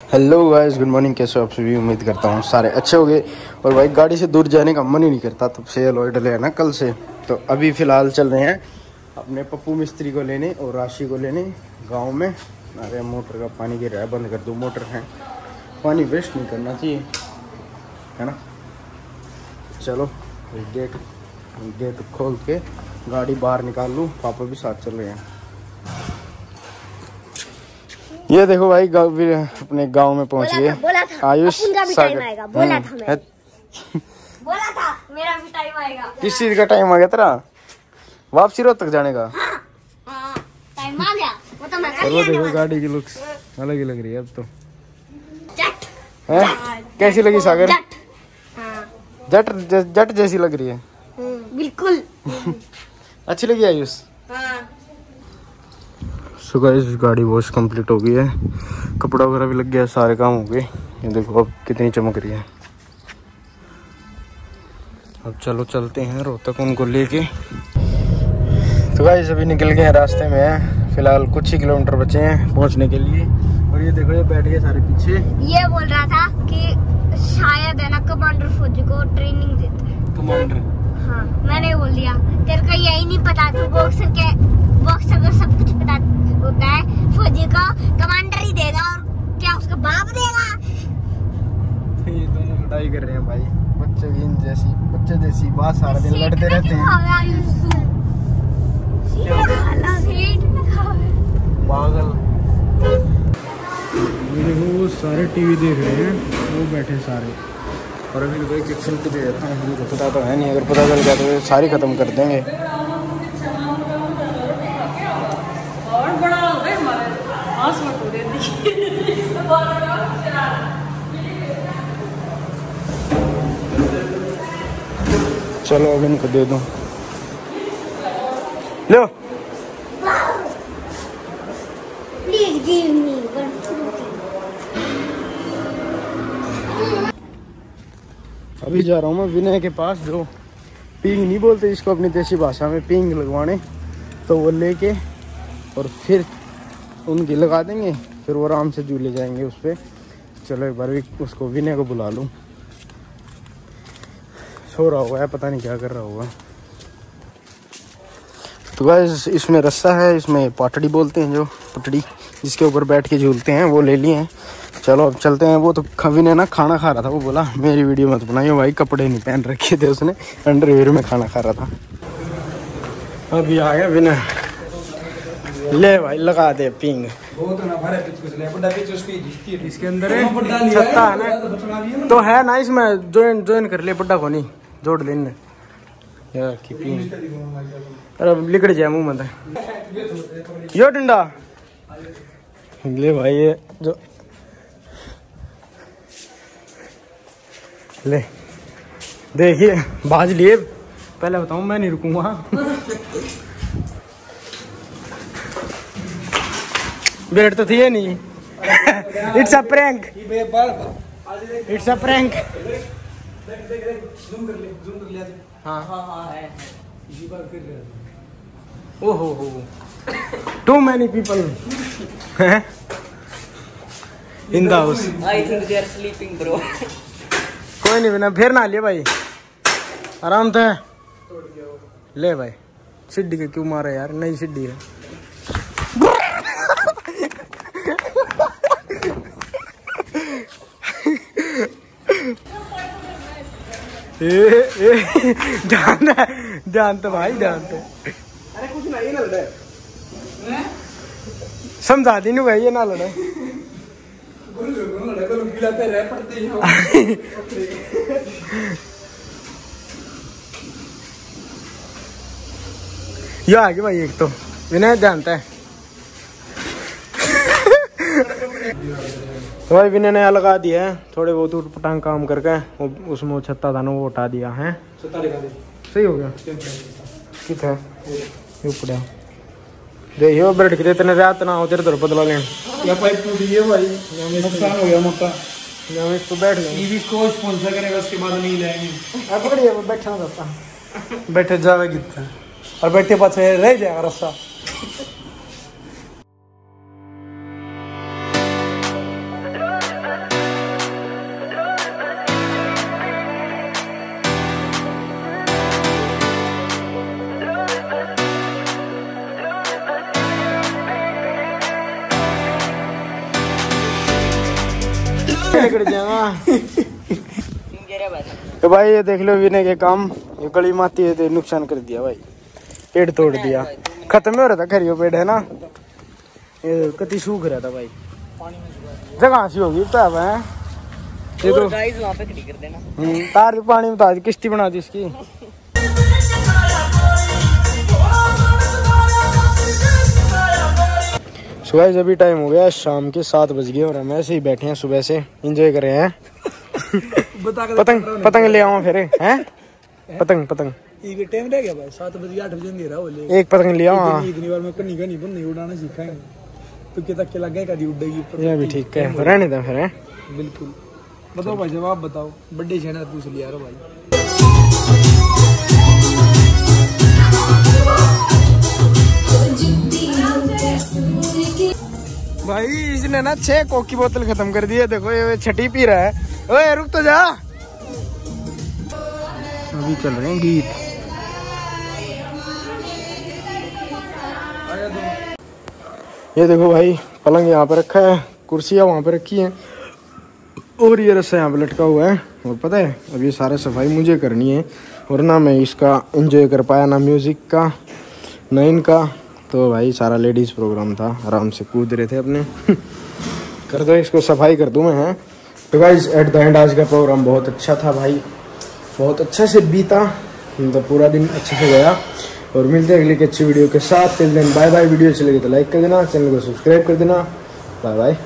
Hello guys good morning कैसे हो आप सभी? उम्मीद करता हूँ सारे अच्छे हो गए और भाई, गाड़ी से दूर जाने का मन ही नहीं करता, तब से है ना कल से। तो अभी फ़िलहाल चल रहे हैं अपने पप्पू मिस्त्री को लेने और राशि को लेने गाँव में। अरे, मोटर का पानी गिर रहा है, बंद कर दो, मोटर है। पानी वेस्ट नहीं करना चाहिए, है ना? चलो गेट गेट खोल के गाड़ी बाहर निकाल लूँ, पापा भी साथ चल रहे हैं। ये देखो भाई गाँव भी अपने गाँव में पहुँच गए आयुष सागर। बोला हम्म, था मैं। बोला था मेरा भी टाइम आएगा। किस चीज़ का टाइम आ गया तेरा? वापसी रोड तक जाने का? हाँ। टाइम आ गया। वो तो मैं चलो देखो गाड़ी की लुक्स अलग ही लग रही है अब तो। है? कैसी लगी सागर? जट। हाँ। जट जैसी लग रही है। हम्म, बिल्कुल। अच्छी लगी आयुष? हाँ सो गाइस गाड़ी वॉश कंप्लीट हो गई है। कपड़ा वगैरह भी लग गया है, सारे काम हो गए। ये देखो अब कितनी चमक रही है। अब चलो चलते हैं रोहतक उनको लेके। तो गाइस अभी निकल गए हैं रास्ते में हैं। फ़िलहाल कुछ ही किलोमीटर बचे हैं पहुँचने के लिए। और ये देखो ये बैठ गए सारे पीछे। ये बोल रहा था कि शायद है ना कमांडर फौजी को ट्रेनिंग देता है। कमांडर हाँ मैंने बोल दिया। तेरे को यही नहीं पता तू बॉक्सर के बॉक्सर को सब कुछ पता होता है। फौजी को कमांडर ही देगा और क्या उसका बाप देगा? तो ये दोनों लड़ाई कर रहे हैं भाई। बच्चे की जैसी बच्चे जैसी बात सारा दिन लड़ते रहते हैं। पागल। ये देखो वो सारे टीवी देख रहे हैं वो बैठे सारे। और अभी तो एक एक फ़िल्म दे देता हूँ। पता तो है नहीं अगर पता चल गया तो सारी खत्म कर देंगे और बड़ा हो गए हमारे मत हो चलो अब इनको दे दूँ। लो. अभी जा रहा हूँ मैं विनय के पास जो पिंग नहीं बोलते इसको अपनी देसी भाषा में पिंग लगवाने। तो वो लेके और फिर उनकी लगा देंगे, फिर वो आराम से झूले जाएँगे उस पर चलो एक बार भी उसको विनय को बुला लूँ। सो रहा होगा पता नहीं क्या कर रहा होगा। तो गाइस इसमें रस्सा है, इसमें पाटड़ी बोलते हैं जो, पटड़ी, जिसके ऊपर बैठ के झूलते हैं, वो ले लिए हैं। चलो अब चलते हैं, वो तो खबी ने ना खाना खा रहा था, वो बोला, मेरी वीडियो मत बनाइए भाई, कपड़े नहीं पहन रखे थे उसने, अंडरवेयर में खाना खा रहा था। अभी आ गया बिना ले भाई लगा दे पिंग इसके अंदर है। छत्ता है। ना? तो है ना। इसमें ज्वाइन ज्वाइन कर ले बड्डा को नहीं जोड़ ले इनने यार की पिंग अरे लिकड़ जाए मुँह मत। यो डंडा। ले भाई ये जो ले। देखिए बाज लिए। पहले बताऊँ मैं नहीं रुकूँगा। ब्रेड तो थी नहीं it's a prank it's a prank हाँ ओहो हो too many people in the house. कोई नहीं बिना फिर ना लिए भाई। आराम से। ले भाई। सिड्डी के क्यों मारे यार? नई सिड्डी है। ए ए ध्यान है ध्यान तो भाई ध्यान तो। समझा दी नहीं भाई ये ना लड़े ये आ गया भाई एक तो। विनय जानता है। तो भाई विनय ने यहाँ लगा दिया है। थोड़े बहुत उठ पटांग काम करके वो उसमें छत्ता था ना वो उठा दिया है। सही हो गया। कितना ये ऊपर देखियो ब्रेड के इतने रात ना हो तेरे तरफ़ बदला लें। या पाइप टूट गई है भाई? नुकसान हो गया मोटा हम इस पे बैठ गए टीवी को स्पॉन्सर करेगा उसके बाद नहीं लाएँगे। अब पकड़िए वो बैठा ना रहता बैठे जावे कितना? और बैठे पाछे रह जाएगा रास्ता। तो भाई ये देख लो विनय के काम। ये गली माती है तो नुकसान कर दिया भाई। पेड़ तोड़ दिया। खत्म हो रहा था खरियो पेड़ है ना? ये कति सूख रहा था भाई। जगह सी होगी तो अब है? ये तो वहाँ पे खड़ी कर देना। हम्म, तार पानी में तो आज किश्ती बना दी इसकी। सुबह अभी टाइम हो गया शाम के सात बज गए और हम ऐसे ही बैठे हैं सुबह से। एंजॉय कर रहे हैं। पतंग पतंग ले आओ फिर हैं? पतंग पतंग। टाइम रह गया भाई सात बजे आठ बजे अंधेरा हो ले एक पतंग ले आओ हाँ। इतनी बार मैं कन्नी कन्नी बन नहीं उड़ाना सीखाएँगे। तो क्या तक के लगे कभी उड़ेगी ये भी ठीक है तो रहने दो फिर हैं? बिल्कुल। बताओ भाई जवाब बताओ। बर्थडे चैनल पूछ लिया भाई। इसने ना छह कोक बोतल खत्म कर दी है देखो ये छठी पी रहा है। ओए, रुक तो जा। अभी चल रहे हैं गीत। ये देखो भाई, पलंग यहाँ पे रखा है, कुर्सियाँ वहाँ पे रखी हैं। और ये रस्सा यहाँ पे लटका हुआ है, और पता है, अब ये सारा सफ़ाई मुझे करनी है, और ना मैं इसका एंजॉय कर पाया ना म्यूज़िक का, ना इनका। तो भाई, सारा लेडीज़ प्रोग्राम था, आराम से कूद रहे थे अपने। कर दो, इसको सफ़ाई कर दूँ मैं, हैं। तो गाइज़ एट द एंड आज का प्रोग्राम बहुत अच्छा था भाई। बहुत अच्छे से बीता मतलब पूरा दिन अच्छे से गया। और मिलते हैं अगली की अच्छी वीडियो के साथ। टिल दिन बाय बाय वीडियो अच्छी लगी तो लाइक कर देना, चैनल को सब्सक्राइब कर देना। Bye bye